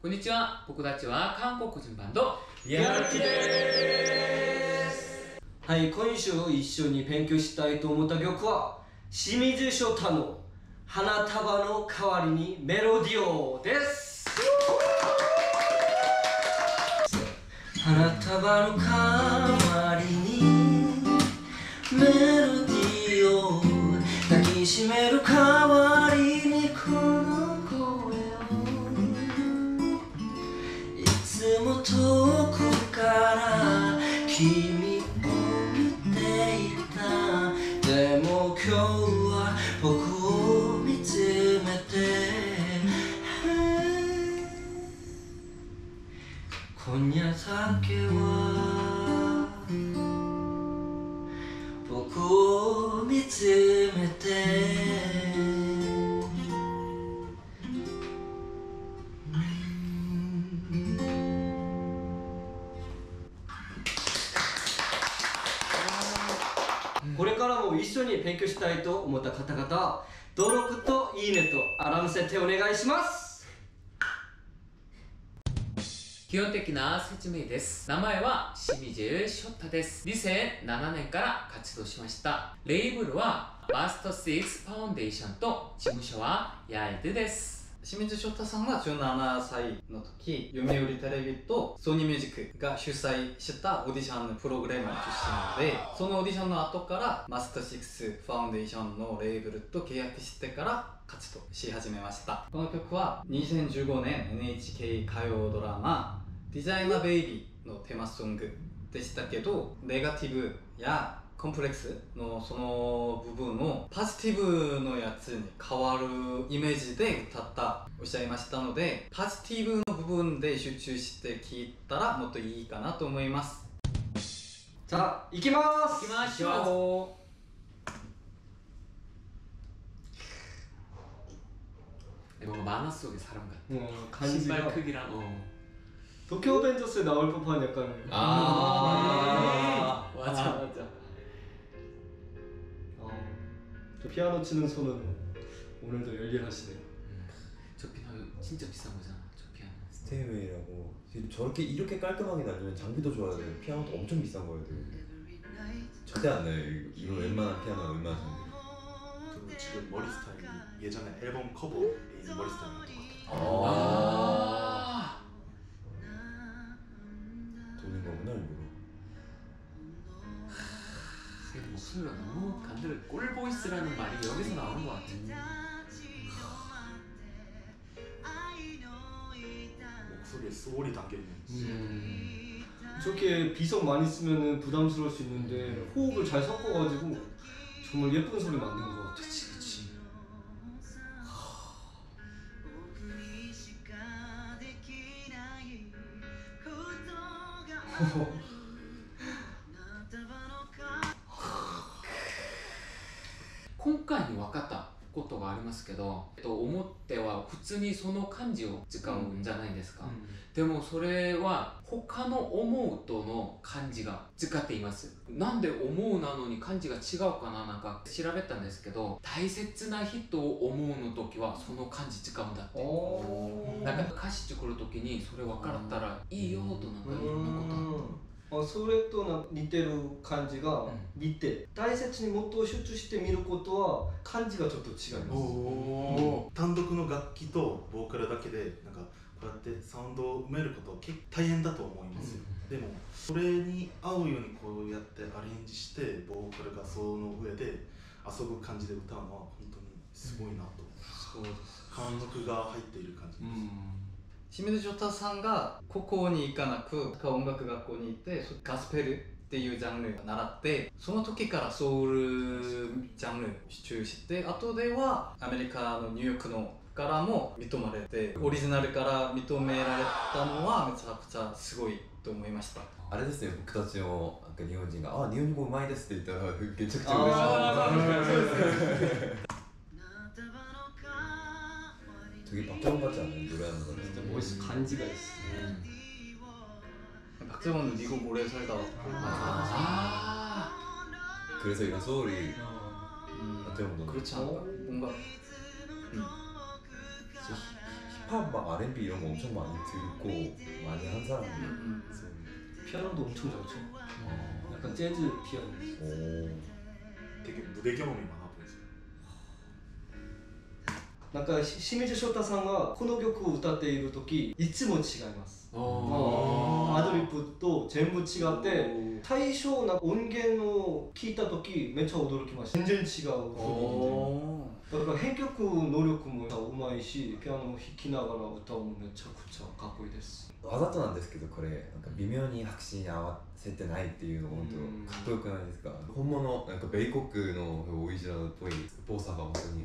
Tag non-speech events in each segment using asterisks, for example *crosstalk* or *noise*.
こんにちは。僕たちは韓国人バンド。やる気です。はい今週一緒に勉強したいと思った曲は清水翔太の「花束の代わりにメロディオ」です。花束の代わりにメロディオ抱きしめる代わ勉強したいと思った方々は登録といいねとアラーム設定お願いします。基本的な説明です。名前は清水翔太です。2007年から活動しました。レイブルはマスト6ファウンデーションと事務所はヤイドです。清水翔太さんは17歳の時読売テレビとソニーミュージックが主催したオーディションのプログラムの出身でそのオーディションの後からマスター6ファウンデーションのレーベルと契約してから活動し始めました。この曲は2015年 NHK 歌謡ドラマ「デザイナーベイビー」のテーマソングでしたけどネガティブやコンプレックスのその部分をパジティブのやつに変わるイメージで歌ったおっしゃいましたのでパジティブの部分で集中して聴いたらもっといいかなと思いますさあ行きます行きましょうでも만화 속의 사람 같아 뭐 신발 간지가 크기랑 어. 도쿄 어벤져스에 나올 법한 약간 아 맞아 맞아 저 피아노 치는 손은 오늘도 열일하시네요. 저 피아노 진짜 비싼 거잖아 저 피아노. 스테이웨이라고. 저렇게 이렇게 깔끔하게 날리면 장비도 좋아야 돼. 피아노도 엄청 비싼 거야 돼 절대 안 나요. 이거, 이거 웬만한 피아노가 웬만한 장비. 그리고 지금 머리 스타일이 예전에 앨범 커버에 있는 머리 스타일이랑 똑같아요. 아 목소리가 너무 간드러 꼴보이스라는 말이 여기서 나오는 것 같아 목소리에 소울이 담겨있는 음. 저렇게 비석 많이 쓰면 부담스러울 수 있는데 호흡을 잘 섞어가지고 정말 예쁜 소리 만든 것 같아 그치 그치 *laughs* *laughs* 今回に分かったことがありますけど、えっと、思っては普通にその漢字を使うんじゃないですか、でもそれは他の思うとの漢字が使っています。なんで思うなのに漢字が違うかななんか調べたんですけど大切な人を思うの時はその漢字使うんだって。なんか歌詞作る時にそれ分かったらいいよとなんかいろんなことあそれとな似てる感じがうん。似て、大切にもっと集中して見ることは漢字がちょっと違います。お単独の楽器とボーカルだけでなんかこうやってサウンドを埋めること結構大変だと思いますよ、でもそれに合うようにこうやってアレンジしてボーカルがその上で遊ぶ感じで歌うのは本当にすごいなと、そうです。貫禄が入っている感じです、清水翔太さんが高校に行かなく音楽学校に行ってそガスペルっていうジャンルを習ってその時からソウルジャンルを主張して後ではアメリカのニューヨークのからも認まれてオリジナルから認められたのはめちゃくちゃすごいと思いました。あれですね僕たちのなんか日本人が「あ日本語うまいです」って言ったらめちゃくちゃあ嬉しい 되게 박정원 같지 않아요? 노래하는 거 진짜 멋있어 간지가 있어 박재원은 미국 오래 살다 왔고 아 그래서 이런 소울이 음, 박재원 노래 그렇지 않을까? 뭔가 음. 힙합 막 R&B 이런 거 엄청 많이 듣고 많이 한 사람이 음. 피아노도 엄청 잘 쳐. 어. 약간 재즈 피아노. 오. 되게 무대 경험이 많아 なんかし清水翔太さんがこの曲を歌っている時いつも違います。 어. アドリブと全部違って最初な音源を聞いた時めっちゃ驚きました。全然違う雰囲気で 오. だから編曲能力もうまいしピアノも弾きながら歌うのめちゃくちゃかっこいいです。わざとなんですけどこれなんか微妙に拍手に合わせてないっていうのが本うん。当かっこよくないですか？本物なんか米国のオリジナルっぽいスポーサーが本当に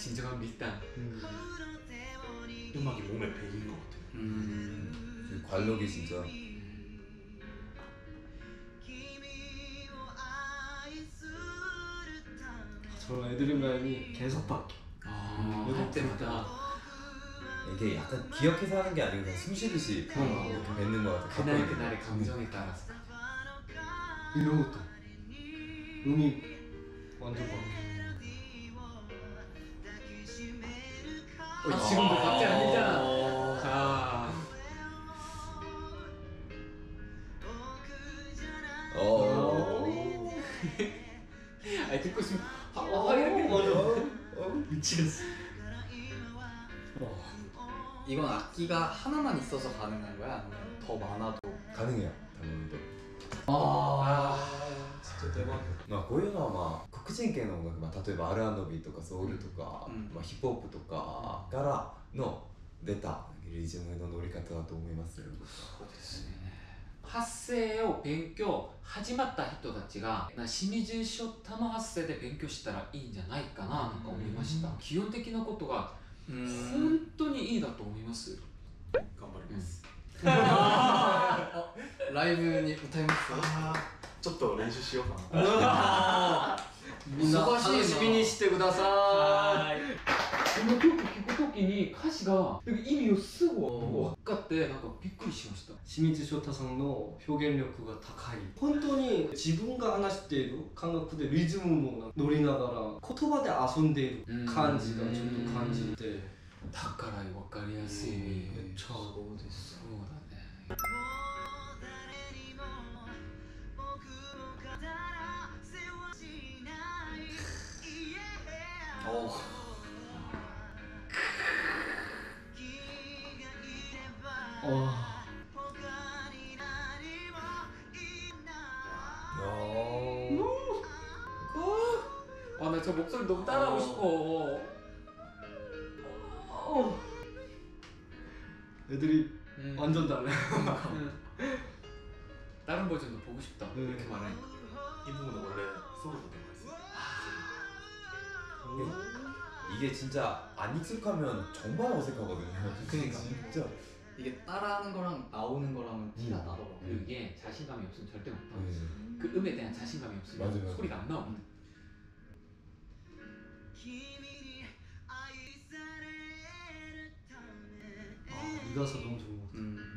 진정한 밀당. 음. 음악이 몸에 배인 것 같아요 음. 그 관록이 진짜 저런 애드립 라인이 계속 바뀌어 아, 음, 할 때마다 이게 약간 기억해서 하는 게 아니고 그냥 숨 쉬듯이 음. 이렇게 뱉는 것 같아 그날 그날의 감정에 따라서. 이런 것도 음이 완전 바뀌어 아, 지금도 아. 박제 안 했잖아. 아. 어. *laughs* 아 듣고 싶. 아, 어, 이렇게 맞아. 어. 어, 미치겠어. 이건 악기가 하나만 있어서 가능한 거야? 더 많아도? 가능해요, 당연히도. 아. 아, 진짜 대박. 나 고현아 막 黒人系の音楽、まあ、例えば R&B とかソウルとか、うん。まあ、ヒップホップとかからの出たリズムの乗り方だと思いますよ。発声を勉強始まった人たちがな清水ショッタの発声で勉強したらいいんじゃないかななんか思いました、基本的なことが 음. 本当にいいだと思います、頑張ります、*laughs* ライブに歌います？あーちょっと練習しようかな *laughs* みんな楽しみにしてください。この曲聴くときに歌詞が意味をすぐ分かってなんかびっくりしました。清水翔太さんの表現力が高い。本当に自分が話している感覚でリズムも乗りながら言葉で遊んでいる感じがちょっと感じて。だから分かりやすい。めっちゃそうです。そうだね 아, 와나저 목소리 너무 따라하고 싶어. 어. 애들이 음. 완전 달라. 음. 다른 버전도 보고 싶다. 네. 이렇게 말하니까. 이 부분은 원래 소로 부른 거야. 이게 진짜 안 익숙하면 정말 어색하거든요 그러니까. 진짜 이게 따라하는 거랑 나오는 거랑은 티가 음. 나더라고 이게 자신감이 없으면 절대 못하 네. 그 음에 대한 자신감이 없으면 맞아, 맞아. 소리가 안 나오거든 아, 이 가사 너무 좋은 것 같아 음.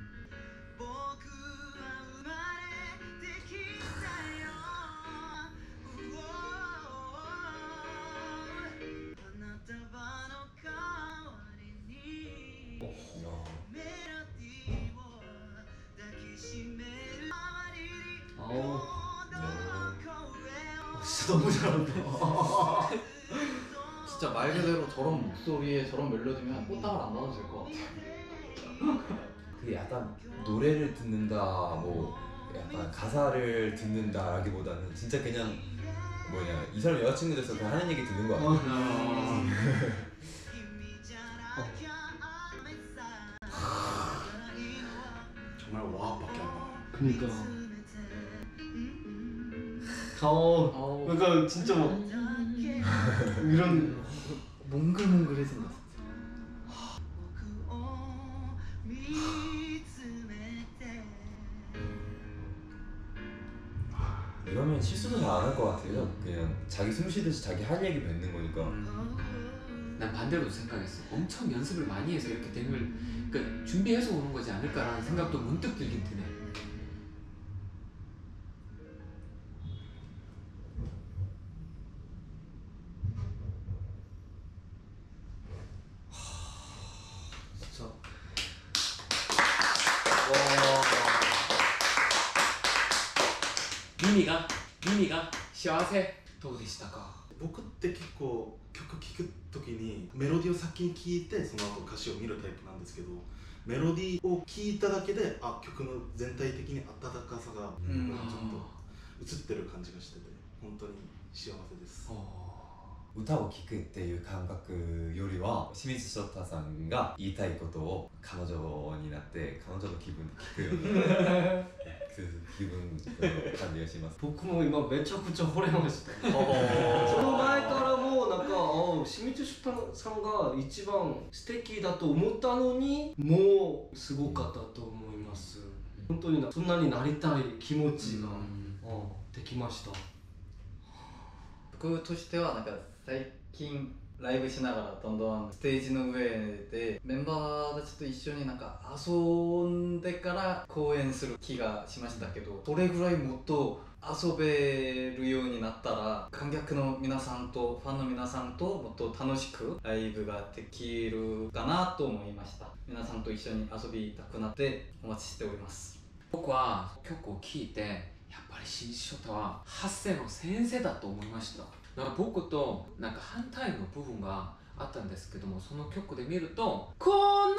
너무 잘한다. *laughs* 진짜 말 그대로 저런 목소리에 저런 멜로디면 꽃다발 안 나와도 될 것 같아. 그게 약간 노래를 듣는다 뭐 약간 가사를 듣는다라기보다는 진짜 그냥 뭐냐 이 사람 여자친구 돼서 그냥 하는 얘기 듣는 거 같아. 어. *laughs* 정말 와밖에 안 나와요 그니까 어. 그러니까 진짜 막 이런 몽글몽글해진다. 이러면 실수도 잘 안 할 것 같아요. 그냥 자기 숨 쉬듯이 자기 할 얘기 뱉는 거니까. 난 반대로 생각했어. 엄청 연습을 많이 해서 이렇게 된 걸, 그러니까 준비해서 오는 거지 않을까라는 생각도 문득 들긴 드네. 何が幸せどうでしたか？僕って結構曲聴く時にメロディーを先に聴いてその後歌詞を見るタイプなんですけどメロディーを聴いただけであ曲の全体的に温かさがちょっと映ってる感じがしてて本当に幸せです。歌を聴くっていう感覚よりは清水翔太さんが言いたいことを彼女になって彼女の気分で聴くような *laughs* 気分の感じがします。僕も今めちゃくちゃ惚れました。その前からもうなんかあ清水翔太さんが一番素敵だと思ったのにもうすごかったと思います。本当になそんなになりたい気持ちが、うん。できました。僕としてはなんか最近ライブしながらどんどんステージの上でメンバーたちと一緒になんか遊んでから公演する気がしましたけどそれぐらいもっと遊べるようになったら観客の皆さんとファンの皆さんともっと楽しくライブができるかなと思いました。皆さんと一緒に遊びたくなってお待ちしております僕は曲を聴いてやっぱり新ショタは発声の先生だと思いました。だから僕となんか反対の部分があったんですけどもその曲で見ると「この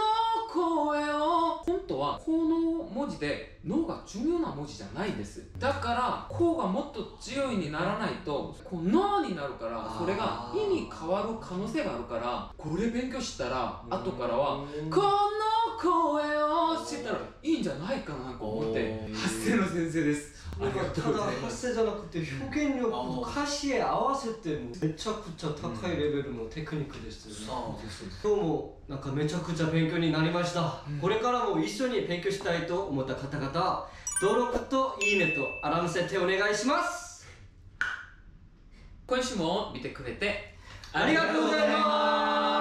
声を」本当はこの文字で「の」が重要な文字じゃないんです。だから「こ」がもっと強いにならないと「この」になるからそれが意味変わる可能性があるからこれ勉強したら後からは「この声を」知ったらいいんじゃないかなと思って発声の先生です。ありがとただうございます。発声じゃなくて表現力歌詞へ合わせてもめちゃくちゃ高いレベルのテクニックですよね、そうです。そうです今日もなんかめちゃくちゃ勉強になりました、これからも一緒に勉強したいと思った方々は登録といいねとアラーム設定お願いします。今週も見てくれてありがとうございます